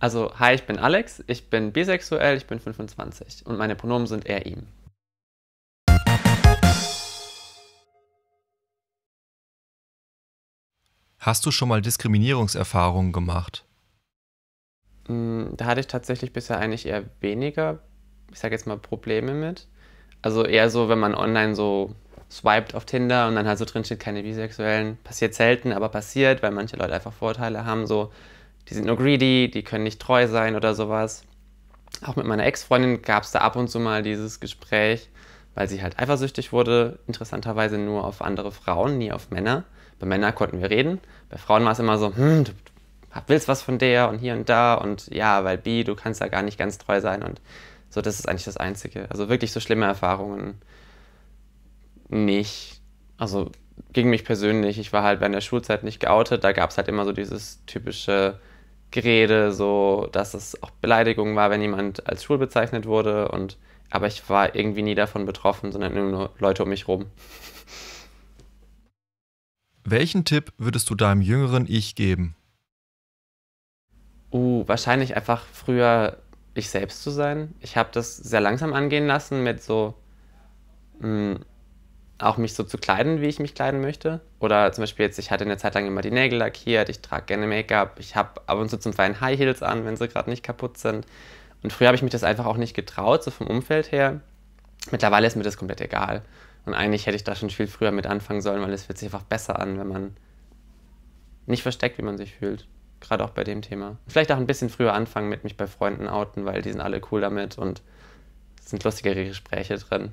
Also, hi, ich bin Alex, ich bin bisexuell, ich bin 25 und meine Pronomen sind er, ihm. Hast du schon mal Diskriminierungserfahrungen gemacht? Mm, Da hatte ich tatsächlich bisher eigentlich eher weniger, ich sage jetzt mal, Probleme mit. Also eher so, wenn man online so swiped auf Tinder und dann halt so drin steht, keine Bisexuellen. Passiert selten, aber passiert, weil manche Leute einfach Vorteile haben, so, die sind nur greedy, die können nicht treu sein oder sowas. Auch mit meiner Ex-Freundin gab es da ab und zu mal dieses Gespräch, weil sie halt eifersüchtig wurde, interessanterweise nur auf andere Frauen, nie auf Männer. Bei Männern konnten wir reden, bei Frauen war es immer so, hm, du willst was von der und hier und da und ja, weil bi, du kannst da gar nicht ganz treu sein und so, das ist eigentlich das Einzige. Also wirklich so schlimme Erfahrungen nicht. Also gegen mich persönlich, ich war halt während der Schulzeit nicht geoutet, da gab es halt immer so dieses typische Gerede, so dass es auch Beleidigung war, wenn jemand als schwul bezeichnet wurde und aber ich war irgendwie nie davon betroffen, sondern nur Leute um mich rum. Welchen Tipp würdest du deinem jüngeren Ich geben? Uh, wahrscheinlich einfach früher ich selbst zu sein. Ich habe das sehr langsam angehen lassen mit so mh, auch mich so zu kleiden, wie ich mich kleiden möchte. Oder zum Beispiel jetzt, ich hatte eine Zeit lang immer die Nägel lackiert, ich trage gerne Make-up, ich habe ab und zu zum Feiern High Heels an, wenn sie gerade nicht kaputt sind. Und früher habe ich mich das einfach auch nicht getraut, so vom Umfeld her. Mittlerweile ist mir das komplett egal. Und eigentlich hätte ich da schon viel früher mit anfangen sollen, weil es fühlt sich einfach besser an, wenn man nicht versteckt, wie man sich fühlt. Gerade auch bei dem Thema. Vielleicht auch ein bisschen früher anfangen mit mich bei Freunden outen, weil die sind alle cool damit und es sind lustigere Gespräche drin.